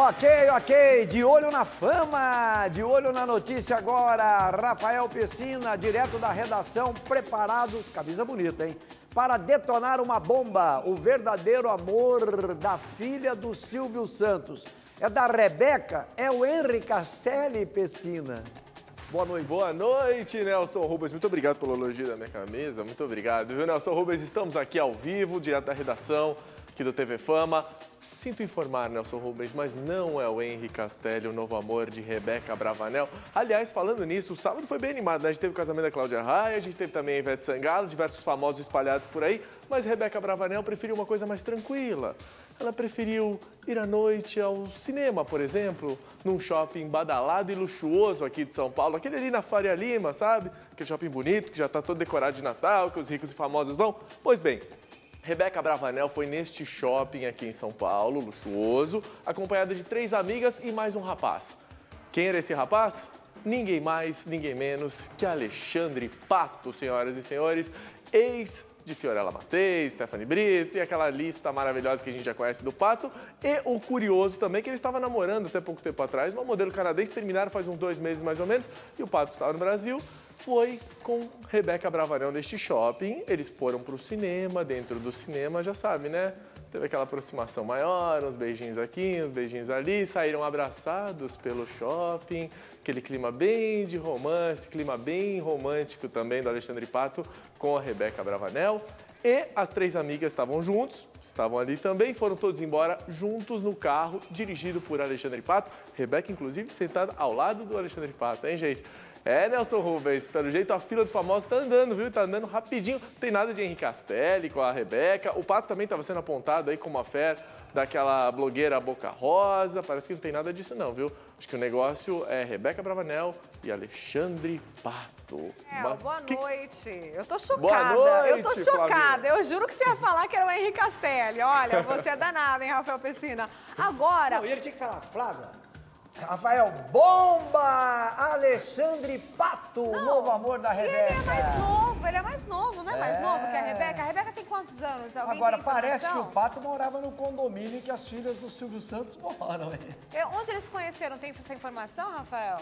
Ok, ok, de olho na fama, de olho na notícia agora. Rafael Pessina, direto da redação, preparado, camisa bonita, hein? Para detonar uma bomba, o verdadeiro amor da filha do Silvio Santos. É da Rebeca, é o Henry Castelli Pessina. Boa noite. Boa noite, Nelson Rubens. Muito obrigado pelo elogio da minha camisa. Muito obrigado, viu, Nelson Rubens? Estamos aqui ao vivo, direto da redação aqui do TV Fama. Sinto informar, Nelson Rubens, mas não é o Henry Castelli, o novo amor de Rebeca Bravanel. Aliás, falando nisso, o sábado foi bem animado, né? A gente teve o casamento da Cláudia Raia, a gente teve também a Ivete Sangalo, diversos famosos espalhados por aí, mas Rebeca Bravanel preferiu uma coisa mais tranquila. Ela preferiu ir à noite ao cinema, por exemplo, num shopping badalado e luxuoso aqui de São Paulo, aquele ali na Faria Lima, sabe? Aquele shopping bonito que já está todo decorado de Natal, que os ricos e famosos vão. Pois bem, Rebeca Bravanel foi neste shopping aqui em São Paulo, luxuoso, acompanhada de três amigas e mais um rapaz. Quem era esse rapaz? Ninguém mais, ninguém menos que Alexandre Pato, senhoras e senhores, ex de Fiorella Matei, Stephanie Brito e aquela lista maravilhosa que a gente já conhece do Pato. E o curioso também que ele estava namorando até pouco tempo atrás, uma modelo canadense, terminaram faz uns dois meses mais ou menos, e o Pato estava no Brasil foi com Rebeca Bravanel neste shopping. Eles foram para o cinema, dentro do cinema, já sabe, né? Teve aquela aproximação maior, uns beijinhos aqui, uns beijinhos ali, saíram abraçados pelo shopping, aquele clima bem de romance, clima bem romântico também do Alexandre Pato com a Rebeca Bravanel. E as três amigas estavam juntos, estavam ali também, foram todos embora juntos no carro, dirigido por Alexandre Pato. Rebeca, inclusive, sentada ao lado do Alexandre Pato, hein, gente? É, Nelson Rubens, pelo jeito a fila dos famosos tá andando, viu? Tá andando rapidinho. Não tem nada de Henrique Castelli com a Rebeca. O Pato também estava sendo apontado aí como a fé daquela blogueira Boca Rosa. Parece que não tem nada disso não, viu? Acho que o negócio é Rebeca Bravanel e Alexandre Pato. É, Mas... boa noite. Eu tô chocada. Boa noite, Eu tô chocada. Eu juro que você ia falar que era o Henrique Castelli. Olha, você é danado, hein, Rafael Pessina? Agora... Não, e ele tinha que falar, Flávia, Rafael Bomba! Alexandre Pato, não, novo amor da Rebeca. ele é mais novo, ele é mais novo, não é, é, mais novo que a Rebeca? A Rebeca tem quantos anos? Alguém Agora, parece que o Pato morava no condomínio que as filhas do Silvio Santos moram. É, onde eles se conheceram? Tem essa informação, Rafael?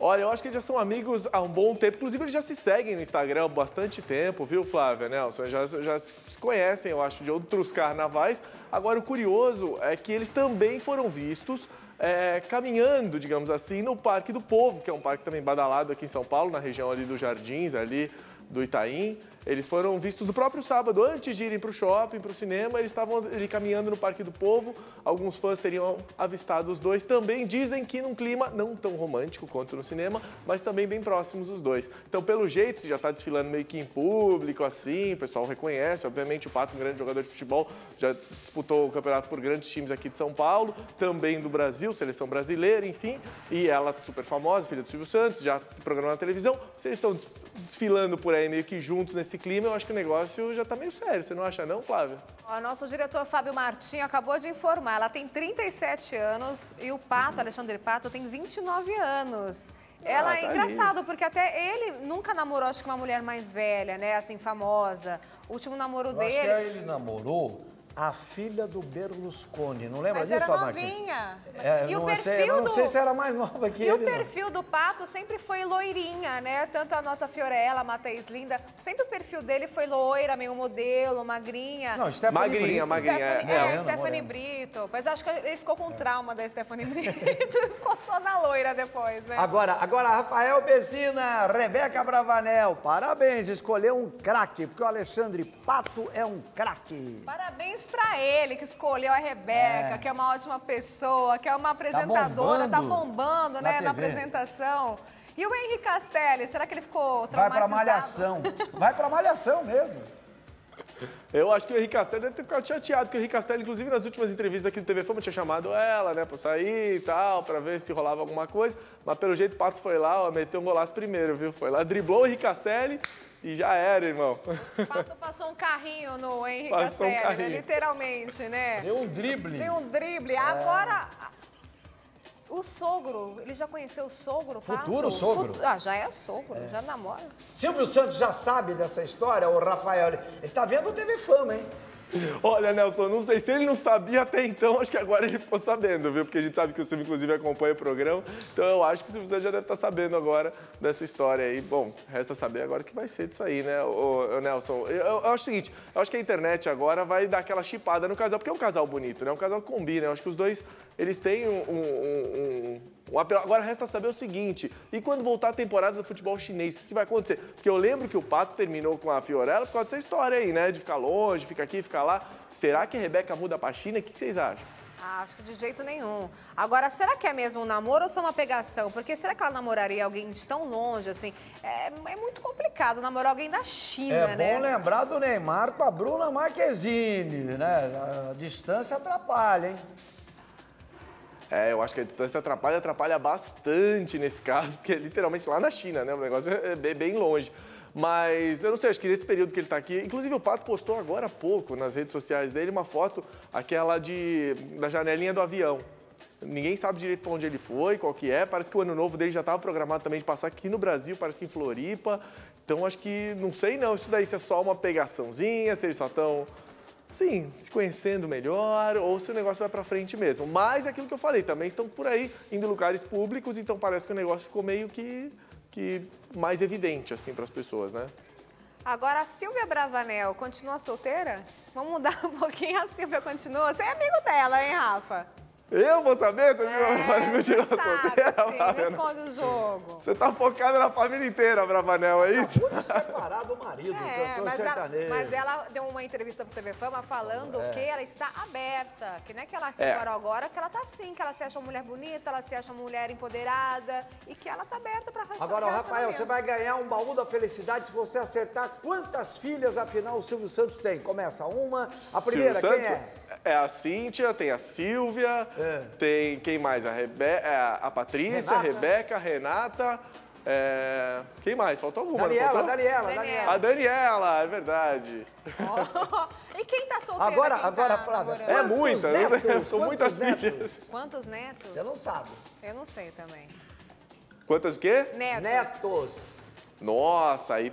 Olha, eu acho que eles já são amigos há um bom tempo. Inclusive, eles já se seguem no Instagram há bastante tempo, viu, Flávia, Nelson? Já, já se conhecem, eu acho, de outros carnavais. Agora, o curioso é que eles também foram vistos é, caminhando, digamos assim, no Parque do Povo, que é um parque também badalado aqui em São Paulo, na região ali dos Jardins, ali do Itaim. Eles foram vistos no próprio sábado, antes de irem para o shopping, para o cinema, eles estavam caminhando no Parque do Povo. Alguns fãs teriam avistado os dois também. Dizem que num clima não tão romântico quanto no cinema, mas também bem próximos os dois. Então, pelo jeito, já está desfilando meio que em público, assim, o pessoal reconhece. Obviamente, o Pato, um grande jogador de futebol, já disputou o campeonato por grandes times aqui de São Paulo, também do Brasil, seleção brasileira, enfim. E ela, super famosa, filha do Silvio Santos, já programou na televisão. Se eles estão desfilando por aí meio que juntos nesse clima, eu acho que o negócio já está meio sério. Você não acha não, Flávia? O nosso diretor Fábio Martins acabou de informar. Ela tem 37 anos e o Pato, Alexandre Pato, tem 29 anos. Ah, Ela é tá engraçado, porque até ele nunca namorou, acho que uma mulher mais velha, né? Assim, famosa. O último namoro eu dele. Acho que ele namorou a filha do Berlusconi. Não lembra Mas disso, era novinha. É, e não o perfil sei, do... não sei se era mais nova que e ele. E o perfil não. do Pato sempre foi loirinha, né? Tanto a nossa Fiorella, a Matheus Linda, sempre o perfil dele foi loira, meio modelo, magrinha. Não, Stephanie magrinha, Brito. magrinha. Stephanie, é, é Stephanie Brito. Mas acho que ele ficou com trauma da Stephanie Brito. ficou só na loira depois, né? Agora, agora Rafael Bezina, Rebeca Bravanel, parabéns, escolheu um craque, porque o Alexandre Pato é um craque. Parabéns para ele, que escolheu a Rebeca, é. que é uma ótima pessoa, que é uma apresentadora, tá bombando, tá bombando né, na, na apresentação. E o Henrique Castelli, será que ele ficou traumatizado? Vai pra malhação. Vai pra malhação mesmo. Eu acho que o Henrique Castelli deve ter ficado chateado, porque o Henrique Castelli, inclusive nas últimas entrevistas aqui do TV Fama, tinha chamado ela, né, pra sair e tal, pra ver se rolava alguma coisa. Mas pelo jeito o Pato foi lá, ó, meteu um golaço primeiro, viu? Foi lá, driblou o Henrique Castelli e já era, irmão. O Pato passou um carrinho no Henrique passou Castelli, um né, carrinho. Né? literalmente, né? Deu um drible. Deu um drible. É. Agora, o sogro, ele já conheceu o sogro, Pato? Futuro sogro. Futu... Ah, já é sogro, é. já namora. Silvio Santos já sabe dessa história, o Rafael. Ele tá vendo o TV Fama, hein? Olha, Nelson, não sei se ele não sabia até então, acho que agora ele ficou sabendo, viu? Porque a gente sabe que o Silvio, inclusive, acompanha o programa. Então eu acho que o Silvio já deve estar sabendo agora dessa história aí. Bom, resta saber agora o que vai ser disso aí, né, o, Nelson? Eu, eu, acho o seguinte, eu acho que a internet agora vai dar aquela chipada no casal, porque é um casal bonito, né? Um casal que combina. Eu acho que os dois, eles têm um, um, um. Agora resta saber o seguinte: e quando voltar a temporada do futebol chinês, o que vai acontecer? Porque eu lembro que o Pato terminou com a Fiorella por causa dessa história aí, né? De ficar longe, ficar aqui, ficar lá. Será que a Rebeca muda pra China? O que vocês acham? Ah, acho que de jeito nenhum. Agora, será que é mesmo um namoro ou só uma pegação? Porque será que ela namoraria alguém de tão longe, assim? É, é muito complicado namorar alguém da China, é né? É bom lembrar do Neymar com a Bruna Marquezine, né? A distância atrapalha, hein? É, eu acho que a distância atrapalha, atrapalha bastante nesse caso, porque é literalmente lá na China, né? O negócio é bem longe. Mas eu não sei, acho que nesse período que ele está aqui, inclusive o Pato postou agora há pouco nas redes sociais dele uma foto, aquela de, da janelinha do avião. Ninguém sabe direito para onde ele foi, qual que é. Parece que o ano novo dele já estava programado também de passar aqui no Brasil, parece que em Floripa. Então acho que, não sei não, isso daí se é só uma pegaçãozinha, se eles só estão sim, se conhecendo melhor ou se o negócio vai para frente mesmo. Mas é aquilo que eu falei, também estão por aí indo em lugares públicos, então parece que o negócio ficou meio que, que mais evidente assim para as pessoas, né? Agora, a Silvia Bravanel continua solteira? Vamos mudar um pouquinho, a Silvia continua? Você é amigo dela, hein, Rafa? Eu vou saber? Você é, viu a solteira? Sim, esconde o jogo. Você tá focada na família inteira, Bravanel, é isso? Muito separado o marido, é, mas, a, mas ela deu uma entrevista pro TV Fama falando é. que ela está aberta. Que não é que ela se separou é. agora, que ela tá sim, que ela se acha uma mulher bonita, ela se acha uma mulher empoderada e que ela tá aberta pra Agora, Rafael, você vai ganhar um baú da felicidade se você acertar quantas filhas, afinal, o Silvio Santos tem. Começa uma. A primeira, Silvio quem Santos? é? É a Cíntia, tem a Silvia, é. tem quem mais? A, Rebe é a Patrícia, Renata. a Rebeca, a Renata. É... Quem mais? Faltou alguma? Daniela, faltou? Daniela, Daniela. A Daniela, é verdade. Oh. E quem tá solteiro Agora, tá agora, Flávia. É muita, né? São muitas netos? filhas. Quantos netos? Você não sabe. Eu não sei também. Quantas o quê? Netos. Netos. Nossa, aí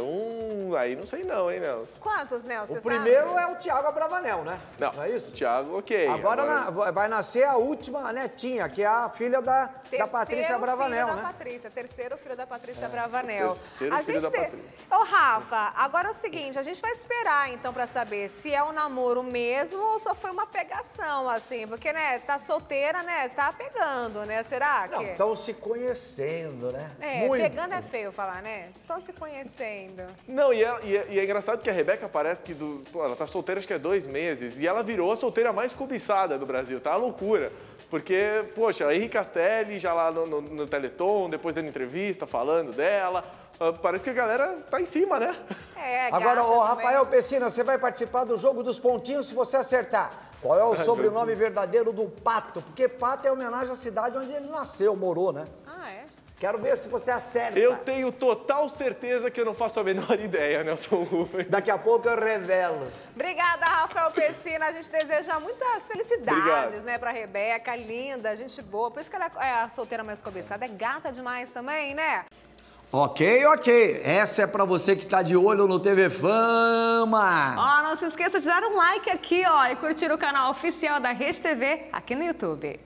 um. Aí não sei não, hein, Nelson? Quantos, Nelson? O primeiro sabe? é o Thiago Abravanel, né? Não, não é isso? Thiago, ok. Agora, agora... Na, vai nascer a última netinha, que é a filha da, da Patrícia Abravanel, filho né? da Patrícia, terceiro filho da Patrícia é. Bravanel. Terceiro a filho gente da Patrícia. Ô, Rafa, agora é o seguinte, a gente vai esperar, então, pra saber se é um namoro mesmo ou só foi uma pegação, assim, porque, né, tá solteira, né, tá pegando, né, será que... Não, estão se conhecendo, né? É, Muito. pegando é feio falar, né? Estão se conhecendo. Não, e é, e é, e é engraçado que a Rebeca parece que do, pô, ela tá solteira acho que é dois meses e ela virou a solteira mais cobiçada do Brasil, tá? A loucura. Porque, poxa, Henrique Castelli já lá no, no, no Teleton, depois dando entrevista, falando dela, Uh, parece que a galera tá em cima, né? É, Agora, ô, Rafael Pessina, você vai participar do jogo dos pontinhos se você acertar. Qual é o sobrenome verdadeiro do Pato? Porque Pato é homenagem à cidade onde ele nasceu, morou, né? Ah, é? Quero ver se você acerta. Eu tenho total certeza que eu não faço a menor ideia, Nelson Rubens. Daqui a pouco eu revelo. Obrigada, Rafael Pessina. A gente deseja muitas felicidades, Obrigado. né, pra Rebeca. Linda, gente boa. Por isso que ela é a solteira mais cobiçada. É gata demais também, né? Ok, ok. Essa é pra você que tá de olho no TV Fama. Ó, não se esqueça de dar um like aqui, ó, e curtir o canal oficial da Rede TV aqui no YouTube.